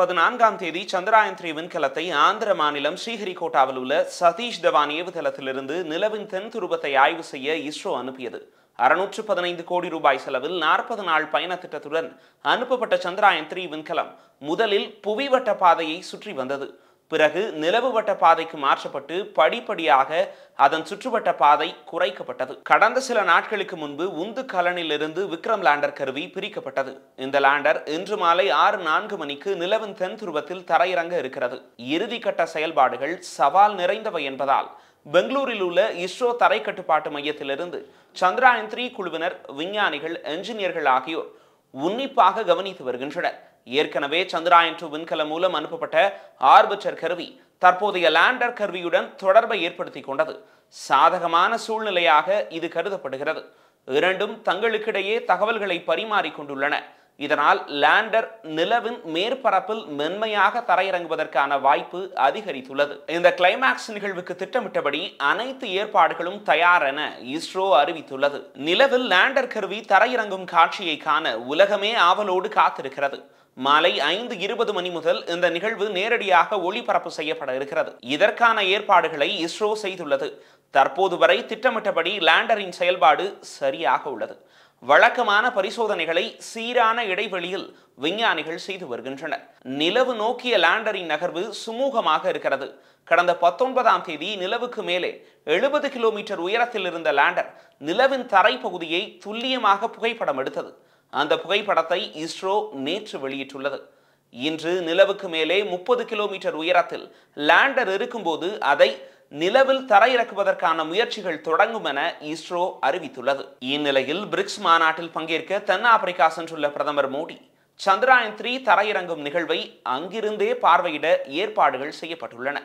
பதினான்காம் தேதி சந்திராயன் த்ரீ விண்கலத்தை ஆந்திர மாநிலம் ஸ்ரீஹரிகோட்டாவில் உள்ள சதீஷ் தவான் ஏவுதளத்திலிருந்து நிலவின் தென் துருவத்தை ஆய்வு செய்ய இஸ்ரோ அனுப்பியது. அறுநூற்று பதினைந்து கோடி ரூபாய் செலவில் நாற்பது நாள் பயண திட்டத்துடன் அனுப்பப்பட்ட சந்திராயன் த்ரீ விண்கலம் முதலில் புவிவட்ட பாதையை சுற்றி வந்தது. பிறகு நிலவுவட்ட பாதைக்கு மாற்றப்பட்டு படிப்படியாக அதன் சுற்றுவட்ட பாதை குறைக்கப்பட்டது. கடந்த சில நாட்களுக்கு முன்பு உந்து கலனிலிருந்து விக்ரம் லேண்டர் கருவி பிரிக்கப்பட்டது. இந்த லேண்டர் இன்று மாலை ஆறு நான்கு மணிக்கு நிலவின் தென் துருவத்தில் தரையிறங்க இருக்கிறது. இறுதிக்கட்ட செயல்பாடுகள் சவால் நிறைந்தவை என்பதால் பெங்களூரில் உள்ள இஸ்ரோ தரைக்கட்டுப்பாட்டு மையத்திலிருந்து சந்திராயன் த்ரீ குழுவினர் விஞ்ஞானிகள் என்ஜினியர்கள் ஆகியோர் உன்னிப்பாக கவனித்து வருகின்றனர். ஏற்கனவே சந்திராயன் டூ விண்கலம் மூலம் அனுப்பப்பட்ட ஆர்பிட்டர் கருவி தற்போதைய லேண்டர் கருவியுடன் தொடர்பை ஏற்படுத்தி கொண்டது. சாதகமான சூழ்நிலையாக இது கருதப்படுகிறது. இரண்டும் தங்களுக்கிடையே தகவல்களை பரிமாறிக்கொண்டுள்ளன இதனால் லேண்டர் நிலவின் மேற்பரப்பில் மென்மையாக தரையிறங்குவதற்கான வாய்ப்பு அதிகரித்துள்ளது. இந்த கிளைமாக்ஸ் நிகழ்வுக்கு திட்டமிட்டபடி அனைத்து ஏற்பாடுகளும் தயார் என இஸ்ரோ அறிவித்துள்ளது. நிலவில் லேண்டர் கருவி தரையிறங்கும் காட்சியை காண உலகமே ஆவலோடு காத்திருக்கிறது. மாலை ஐந்து இருபது மணி முதல் இந்த நிகழ்வு நேரடியாக ஒளிபரப்பு செய்யப்பட இருக்கிறது. இதற்கான ஏற்பாடுகளை இஸ்ரோ செய்துள்ளது. தற்போது வரை திட்டமிட்டபடி லேண்டரின் செயல்பாடு சரியாக உள்ளது. வழக்கமான பரிசோதனைகளை சீரான இடைவெளியில் விஞ்ஞானிகள் செய்து வருகின்றனர். நிலவு நோக்கிய லேண்டரின் நகர்வு சுமூகமாக இருக்கிறது. கடந்த பத்தொன்பதாம் தேதி நிலவுக்கு மேலே எழுபது கிலோமீட்டர் உயரத்தில் இருந்த லேண்டர் நிலவின் தரை பகுதியை துல்லியமாக புகைப்படம் எடுத்தது. அந்த புகைப்படத்தை இஸ்ரோ நேற்று வெளியிட்டுள்ளது. இன்று நிலவுக்கு மேலே முப்பது கிலோமீட்டர் உயரத்தில் லேண்டர் இருக்கும்போது அதை நிலவில் தரையிறக்குவதற்கான முயற்சிகள் தொடங்கும் என இஸ்ரோ அறிவித்துள்ளது. இந்நிலையில் பிரிக்ஸ் மாநாட்டில் பங்கேற்க தென்னாப்பிரிக்கா சென்றுள்ள பிரதமர் மோடி சந்திராயன் த்ரீ தரையிறங்கும் நிகழ்வை அங்கிருந்தே பார்வையிட ஏற்பாடுகள் செய்யப்பட்டுள்ளன.